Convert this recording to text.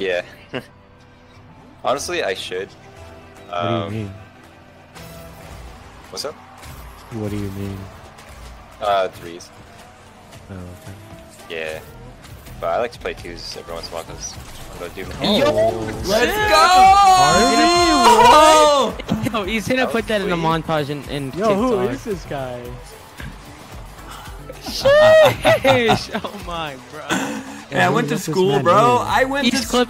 Yeah. Honestly, I should. What do you um, mean? What's up? What do you mean? Uh, threes. Oh, okay. Yeah. But I like to play twos every once in a while because I'm gonna do. Oh. Let's go! Yo, he's gonna That put that that in the montage in, in Yo, who is this guy? Sheesh! oh my, bro. Yeah, I went to school, bro. I went to school.